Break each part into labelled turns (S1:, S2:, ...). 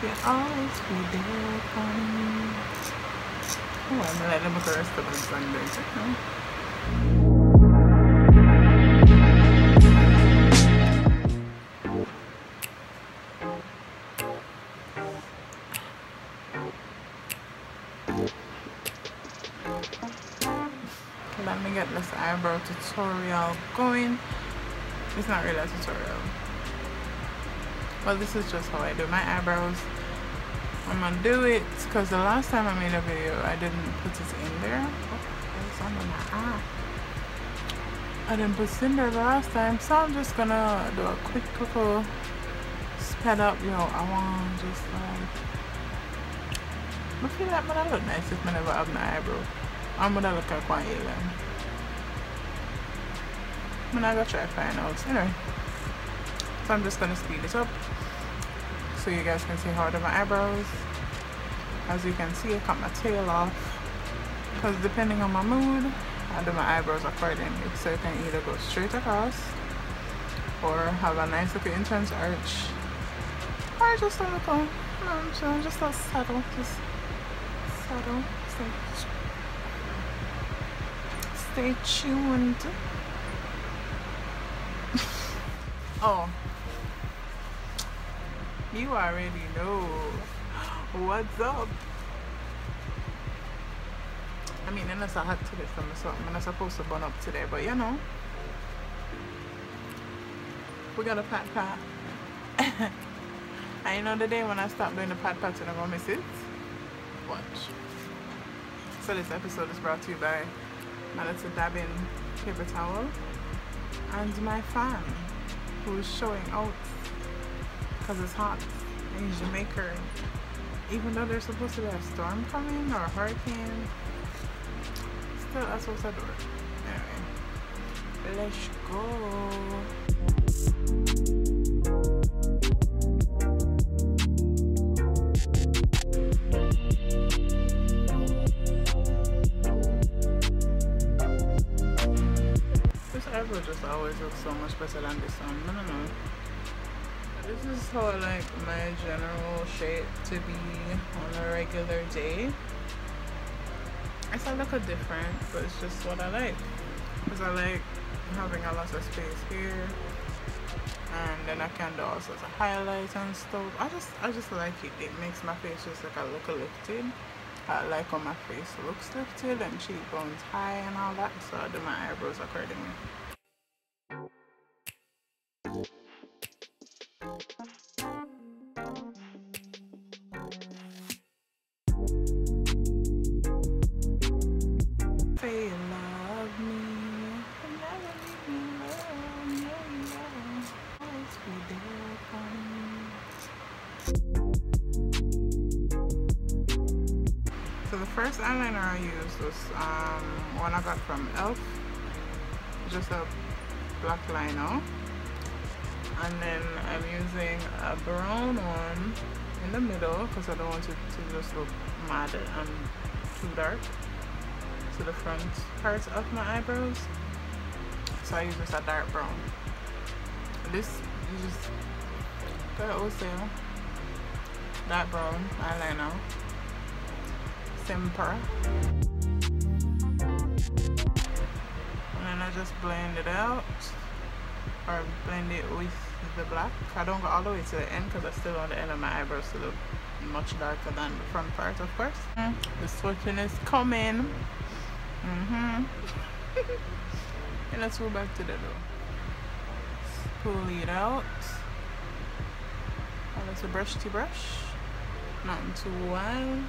S1: You'll always be there for me. Oh, I'm gonna let them of the Sunday. Let me get this eyebrow tutorial going. It's not really a tutorial. Well, this is just how I do my eyebrows. I'm gonna do it because the last time I made a video, I didn't put it in there. Oh, under my eye. I didn't put it in there the last time, so I'm just gonna do a quick little sped up. Yo, I want just like. I feel like man, I look nice if I never have my eyebrow. I'm gonna look like one alien. I'm gonna go try find out. Anyway, so I'm just gonna speed it up so you guys can see how I do my eyebrows. As you can see, I cut my tail off because depending on my mood, I do my eyebrows accordingly. So you can either go straight across or have a nice little intense arch or just a little, um, so just a subtle, just subtle. Stay, stay tuned. oh. You already know what's up. I mean, unless it's a hot today, so I'm not supposed to burn up today, but you know, we got a pat pat. I know the day when I stop doing the pat pat, and I'm gonna miss it. Watch. So this episode is brought to you by my little dabbing paper towel and my fan, who is showing out because it's hot in Jamaica. Even though they're supposed to have a storm coming or a hurricane, still that's what's I do Anyway, let's go. Just always looks so much better than this one. No, no, no this is how I like my general shape to be on a regular day. It's not like a different, but it's just what I like. Because I like having a lot of space here. And then I can do all sorts of highlights and stuff. I just I just like it. It makes my face just like a look lifted. I like how my face looks lifted and cheekbones high and all that. So I do my eyebrows accordingly. So the first eyeliner I used was um, one I got from e.l.f. Just a black liner. And then I'm using a brown one in the middle because I don't want it to just look mad and too dark to the front part of my eyebrows. So I use just a dark brown. This is just got also dark brown eyeliner simper and then I just blend it out. Or blend it with the black. I don't go all the way to the end because I still want the end of my eyebrows to look much darker than the front part of course. Mm. the switching is coming. Mm-hmm. And let's go back to the door. Pull it out. A little brush to brush. Nothing too wild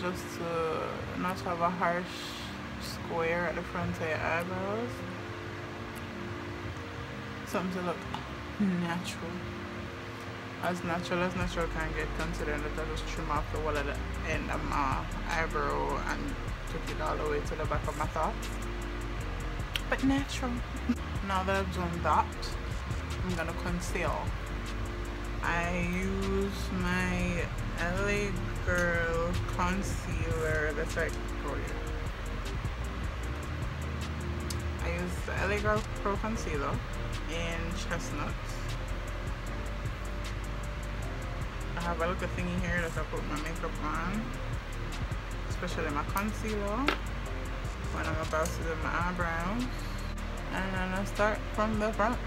S1: just to not have a harsh square at the front of your eyebrows. Something to look natural. As natural as natural can get considering that I just trim off the wall at the end of my eyebrow and took it all the way to the back of my thoughts. But natural. now that I've done that, I'm gonna conceal. I use my LA Girl concealer that's like oh yeah. I use the LA Girl Pro Concealer in Chestnut. I have a little thingy here that I put my makeup on. Especially my concealer. When I'm about to do my eyebrows. And then I start from the front.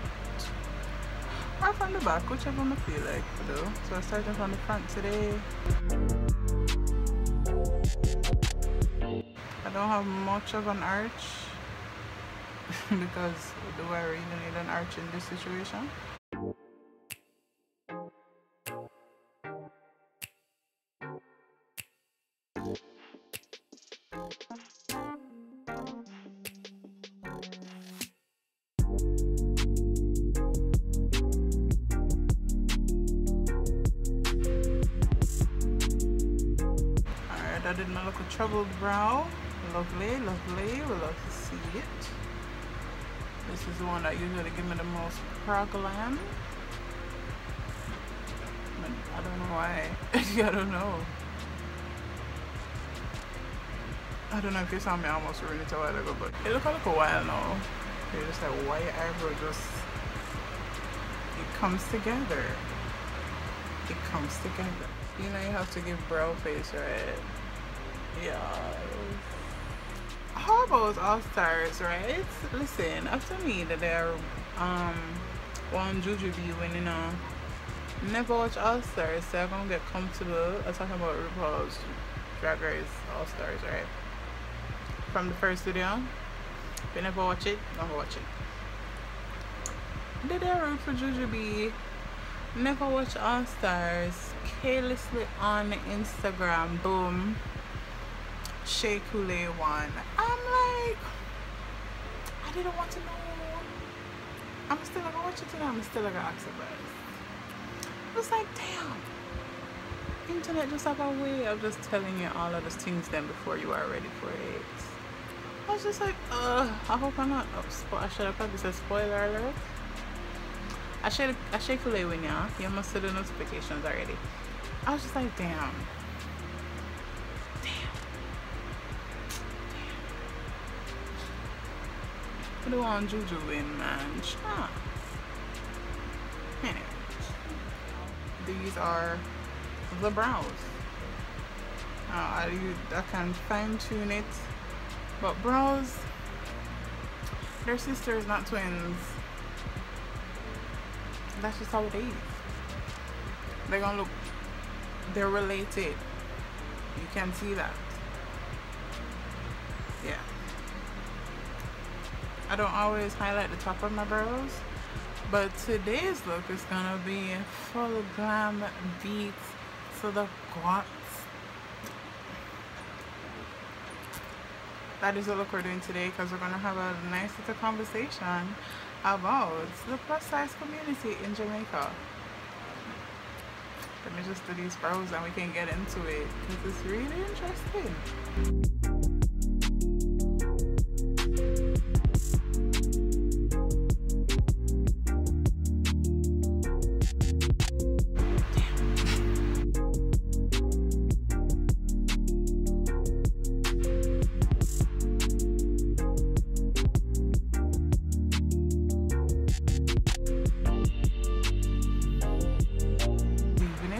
S1: Or from the back, whichever I feel like do. So I'm starting from the front today. Don't have much of an arch because do I really need an arch in this situation? Alright, I did my little troubled brow. Lovely, lovely. We love to see it. This is the one that usually give me the most glam. I don't know why. I don't know. I don't know if you saw me almost ruin it a while ago, but it looked like a while now. They just like white eyebrow just it comes together. It comes together. You know you have to give brow face, right? Yeah. How All Stars, right? Listen, after me that they're um one Jujubee when you know never watch All Stars, so I'm gonna get comfortable. I'm talking about RuPaul's Drag Race All Stars, right? From the first video. If you never watch it, never watch it. Did I root for Jujubee? Never watch All Stars. Carelessly on Instagram. Boom. Shea Coulee one. I'm like, I didn't want to know. I'm still gonna watch it today. I'm still gonna ask about it. I was like, damn. Internet just have a way of just telling you all of those things then before you are ready for it. I was just like, uh, I hope I'm not. Oh, I should have probably said spoiler alert. I should I should when you you must have the notifications already. I was just like, damn. What do want Juju in, man? Stop. Anyway, these are the brows. Uh, I, I can fine tune it, but brows, they're sisters, not twins. That's just how it is. They're gonna look, they're related. You can see that. I don't always highlight the top of my brows but today's look is gonna be full glam beats to the guats that is the look we're doing today because we're gonna have a nice little conversation about the plus size community in Jamaica. Let me just do these brows and we can get into it because it's really interesting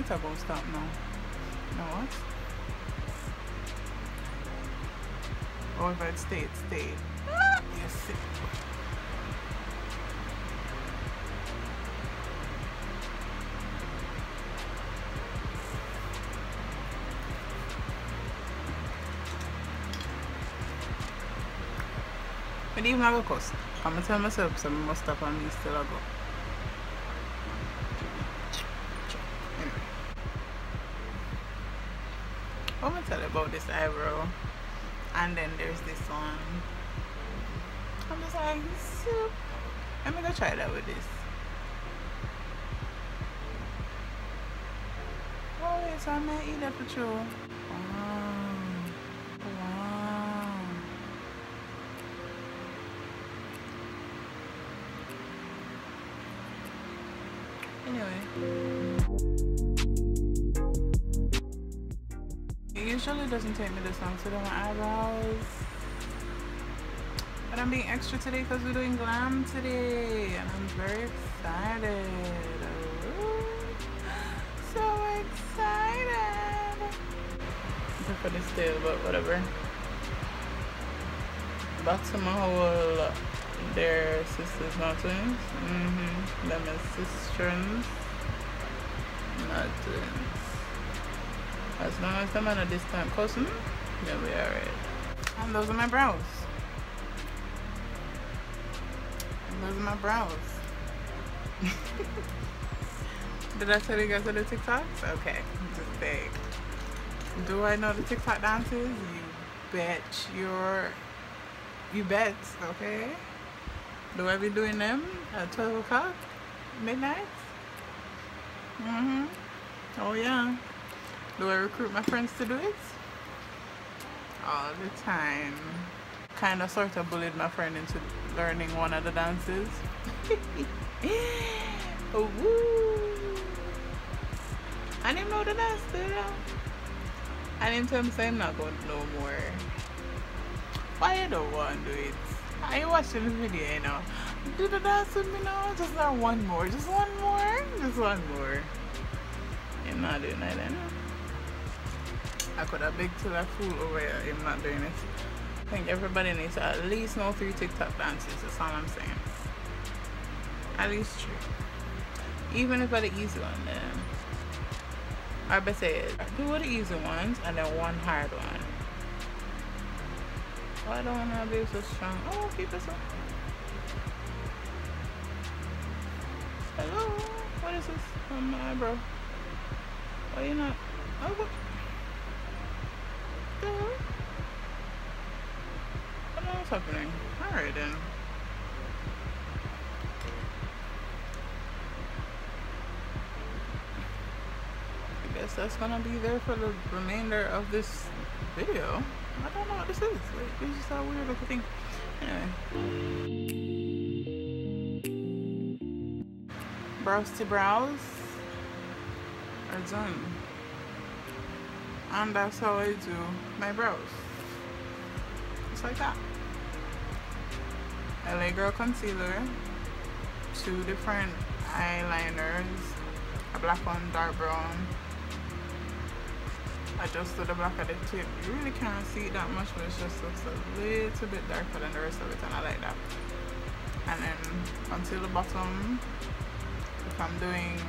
S1: stop now. You know what? Or if it stayed. Yes. But even I go cuss. I'm gonna tell myself so I must stop and me still I go. I'm gonna tell you about this eyebrow. And then there's this one. I'm just like soup let me go try that with this. Oh wait so I might eat that for sure usually doesn't take me this long to do my eyebrows. But I'm being extra today because we're doing glam today. And I'm very excited. Ooh, so excited. for this tail, but whatever. Bottom hole, their sisters, not twins. Mm-hmm. Them is sisters, not twins. As long as them are a distant cousin, then we are right. And those are my brows. And those are my brows. Did I tell you guys of the TikToks? Okay, just big. Do I know the TikTok dances? You bet your you bet, okay? Do I be doing them at 12 o'clock? Midnight? Mm-hmm. Oh yeah. Do I recruit my friends to do it? All the time. Kind of sort of bullied my friend into learning one of the dances. woo. I didn't know the dance, you know? I didn't tell I'm not going to know more. Why you don't want to do it? Are you watching the video, you know? Do the dance with me now? Just not one more. Just one more. Just one more. You're not doing that, you know? I could have big to that fool over here. I'm not doing it. I think everybody needs to at least know three TikTok dances. That's all I'm saying. At least three. Even if I the easy one, then. I bet say do the easy ones and then one hard one. Why don't I be so strong? Oh, keep it so. Hello? What is this on my eyebrow? Why you not? Oh, what? The? What else happening? Alright then. I guess that's gonna be there for the remainder of this video. I don't know what this is. Like, it's just a weird looking thing. Anyway. Brows to brows are done. And that's how I do my brows. Just like that. Girl Concealer, two different eyeliners, a black one, dark brown, I just do the black of the tip. You really can't see it that much, but it just looks a little bit darker than the rest of it, and I like that. And then until the bottom, if I'm doing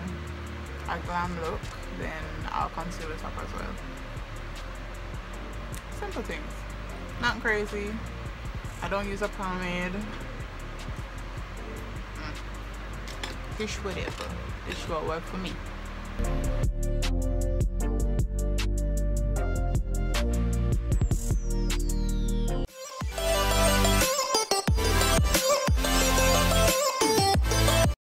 S1: a glam look, then I'll conceal it up as well. Simple things. Not crazy. I don't use a pomade. Mm. Whatever. This will work for me.